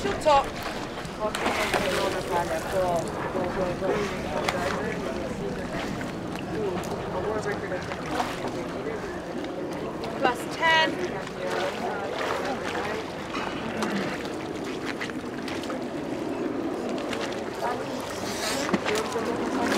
tutto plus 10 I died.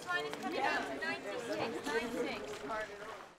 tag. Here. Okay, number one on cross sections, mine is coming out to 96, 96.